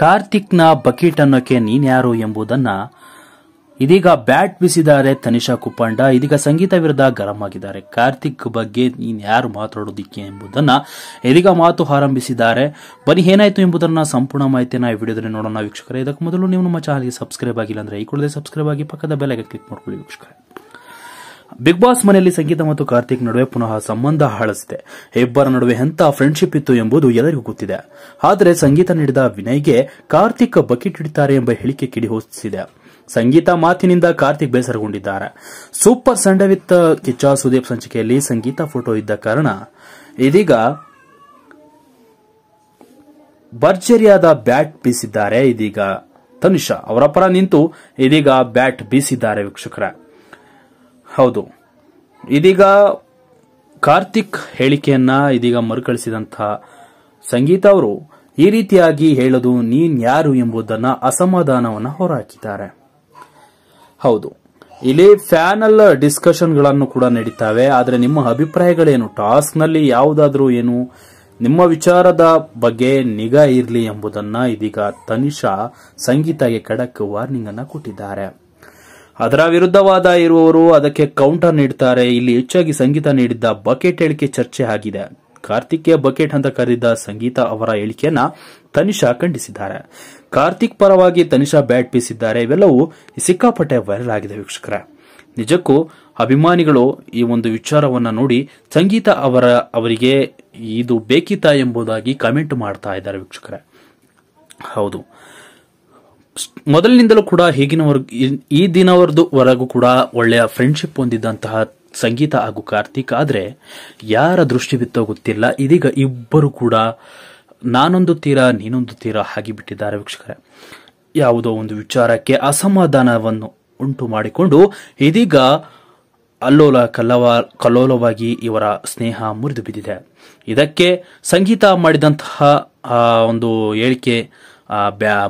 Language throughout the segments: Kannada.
ಕಾರ್ತಿಕ್ನ ಬಕೀಟ್ ಅನ್ನೋಕೆ ನೀನ್ಯಾರು ಎಂಬುದನ್ನ ಇದೀಗ ಬ್ಯಾಟ್ ಬಿಸಿದ್ದಾರೆ ತನಿಷಾ ಕುಪ್ಪಂಡ. ಇದೀಗ ಸಂಗೀತ ವಿರುದ್ಧ ಗರಂ ಆಗಿದ್ದಾರೆ. ಕಾರ್ತಿಕ್ ಬಗ್ಗೆ ನೀನ್ ಯಾರು ಮಾತಾಡೋದಿಕ್ಕೆ ಎಂಬುದನ್ನ ಇದೀಗ ಮಾತು ಆರಂಭಿಸಿದ್ದಾರೆ. ಬನ್ನಿ, ಏನಾಯ್ತು ಎಂಬುದನ್ನ ಸಂಪೂರ್ಣ ಮಾಹಿತಿಯನ್ನ ಈ ವಿಡಿಯೋದಲ್ಲಿ ನೋಡೋಣ ವೀಕ್ಷಕರೇ. ಇದಕ್ಕೆ ಮೊದಲು ನೀವು ನಮ್ಮ ಚಾನಲ್ಗೆ ಸಬ್ಸ್ಕ್ರೈಬ್ ಆಗಿಲ್ಲ ಅಂದ್ರೆ ಈ ಕೂಡಲೇ ಸಬ್ಸ್ಕ್ರೈಬ್ ಆಗಿ ಪಕ್ಕದ ಬೆಲೆಗೆ ಕ್ಲಿಕ್ ಮಾಡ್ಕೊಳ್ಳಿ ವೀಕ್ಷಕರೇ. ಬಿಗ್ ಬಾಸ್ ಮನೆಯಲ್ಲಿ ಸಂಗೀತ ಮತ್ತು ಕಾರ್ತಿಕ್ ನಡುವೆ ಪುನಃ ಸಂಬಂಧ ಹಾಳಿಸಿದೆ ಇಬ್ಬರ ನಡುವೆ ಎಂತ ಫ್ರೆಂಡ್ಶಿಪ್ ಇತ್ತು ಎಂಬುದು ಎಲ್ಲರಿಗೂ ಗೊತ್ತಿದೆ. ಆದರೆ ಸಂಗೀತ ನೀಡಿದ ವಿನಯ್ಗೆ ಕಾರ್ತಿಕ್ ಬಕೆಟ್ ಇಡುತ್ತಾರೆ ಎಂಬ ಹೇಳಿಕೆ ಕಿಡಿಹೋಸಿದೆ ಸಂಗೀತ ಮಾತಿನಿಂದ Karthik ಬೇಸರಗೊಂಡಿದ್ದಾರೆ. Super Sunday with Kichcha Sudeep ಸಂಚಿಕೆಯಲ್ಲಿ ಸಂಗೀತ ಫೋಟೋ ಇದ್ದ ಕಾರಣ ಇದೀಗ ಭರ್ಜರಿಯಾದ ಬ್ಯಾಟ್ ಬೀಸಿದ್ದಾರೆ ಇದೀಗ ತನುಷಾ. ಅವರ ಪರ ನಿಂತು ಇದೀಗ ಬ್ಯಾಟ್ ಬೀಸಿದ್ದಾರೆ ವೀಕ್ಷಕರ. ಹೌದು. ಇದೀಗ ಕಾರ್ತಿಕ್ ಹೇಳಿಕೆಯನ್ನ ಇದೀಗ ಮರುಕಳಿಸಿದಂತಹ ಸಂಗೀತ ಅವರು ಈ ರೀತಿಯಾಗಿ ಹೇಳೋದು ನೀನ್ ಯಾರು ಎಂಬುದನ್ನ ಅಸಮಾಧಾನವನ್ನ ಹೊರಹಾಕಿದ್ದಾರೆ. ಹೌದು. ಇಲ್ಲಿ ಫ್ಯಾನಲ್ ಡಿಸ್ಕಷನ್ಗಳನ್ನು ಕೂಡ ನಡೀತಾವೆ. ಆದರೆ ನಿಮ್ಮ ಅಭಿಪ್ರಾಯಗಳೇನು? ಟಾಸ್ಕ್ನಲ್ಲಿ ಯಾವುದಾದ್ರೂ ಏನು? ನಿಮ್ಮ ವಿಚಾರದ ಬಗ್ಗೆ ನಿಗಾ ಇರಲಿ ಎಂಬುದನ್ನ ಇದೀಗ ತನಿಷಾ ಸಂಗೀತಗೆ ಖಡಕ್ ವಾರ್ನಿಂಗ್ ಅನ್ನ ಕೊಟ್ಟಿದ್ದಾರೆ. ಅದರ ವಿರುದ್ಧವಾದ ಇರುವವರು ಅದಕ್ಕೆ ಕೌಂಟರ್ ನೀಡುತ್ತಾರೆ ಇಲ್ಲಿ ಹೆಚ್ಚಾಗಿ ಸಂಗೀತ ನೀಡಿದ್ದ ಬಕೆಟ್ ಹೇಳಿಕೆ ಚರ್ಚೆ ಆಗಿದೆ. ಕಾರ್ತಿಕ್ಗೆ ಬಕೆಟ್ ಅಂತ ಕರೆದಿದ್ದ ಸಂಗೀತ ಅವರ ಹೇಳಿಕೆಯನ್ನ ತನಿಷಾ ಖಂಡಿಸಿದ್ದಾರೆ. ಕಾರ್ತಿಕ್ ಪರವಾಗಿ ತನಿಷಾ ಬ್ಯಾಟ್ ಬೀಸಿದ್ದಾರೆ ಇವೆಲ್ಲವೂ ಸಿಕ್ಕಾಪಟ್ಟೆ ವೈರಲ್ ಆಗಿದೆ ವೀಕ್ಷಕರೇ. ನಿಜಕ್ಕೂ ಅಭಿಮಾನಿಗಳು ಈ ಒಂದು ವಿಚಾರವನ್ನ ನೋಡಿ ಸಂಗೀತ ಅವರ, ಅವರಿಗೆ ಇದು ಬೇಕಿತ್ತ ಎಂಬುದಾಗಿ ಕಮೆಂಟ್ ಮಾಡ್ತಾ ಇದ್ದಾರೆ ವೀಕ್ಷಕರೇ. ಹೌದು. ಮೊದಲಿನಿಂದಲೂ ಕೂಡ ಈಗಿನವರೆಗೂ ಈ ದಿನವರೆಗೂ ವರೆಗೂ ಕೂಡ ಒಳ್ಳೆಯ ಫ್ರೆಂಡ್ಶಿಪ್ ಹೊಂದಿದ್ದಂತಹ ಸಂಗೀತ ಹಾಗೂ ಕಾರ್ತಿಕ್ ಆದರೆ ಯಾರ ದೃಷ್ಟಿ ಬಿತ್ತೋ ಗೊತ್ತಿಲ್ಲ. ಇದೀಗ ಇಬ್ಬರು ಕೂಡ ನಾನೊಂದು ತೀರ, ನೀನೊಂದು ತೀರ ಆಗಿಬಿಟ್ಟಿದ್ದಾರೆ ವೀಕ್ಷಕರೇ. ಯಾವುದೋ ಒಂದು ವಿಚಾರಕ್ಕೆ ಅಸಮಾಧಾನವನ್ನು ಉಂಟು ಮಾಡಿಕೊಂಡು ಇದೀಗ ಅಲ್ಲೋಲ ಕಲ್ಲವ, ಕಲ್ಲೋಲವಾಗಿ ಇವರ ಸ್ನೇಹ ಮುರಿದು ಬಿದ್ದಿದೆ. ಇದಕ್ಕೆ ಸಂಗೀತ ಮಾಡಿದಂತಹ ಒಂದು ಹೇಳಿಕೆ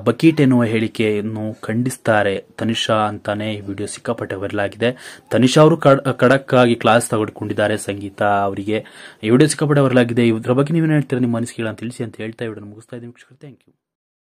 ಬಕೀಟ್ ಎನ್ನುವ ಹೇಳಿಕೆಯನ್ನು ಖಂಡಿಸ್ತಾರೆ ತನಿಷಾ ಅಂತಾನೆ ಈ ವಿಡಿಯೋ ಸಿಕ್ಕಾಪಟ್ಟೆ ವೈರಲ್ ಆಗಿದೆ. ತನಿಷಾ ಅವರು ಖಡಕ್ ಆಗಿ ಕ್ಲಾಸ್ ತಗೊಂಡಿದ್ದಾರೆ ಸಂಗೀತ ಅವರಿಗೆ. ಈ ವಿಡಿಯೋ ಸಿಕ್ಕಾಪಟ್ಟೆ ವೈರಲ್ ಆಗಿದೆ. ಇದ್ರ ಬಗ್ಗೆ ನೀವೇನು ಹೇಳ್ತೀರಾ, ನಿಮ್ಮ ಮನಸ್ಸಿಗೆ ತಿಳಿಸಿ ಅಂತ ಹೇಳ್ತಾ ವಿಡಿಯೋ ಮುಗಿಸ್ತಾ ಇದ್ದೀನಿ. ವೀಕ್ಷಕರು ಥ್ಯಾಂಕ್ ಯು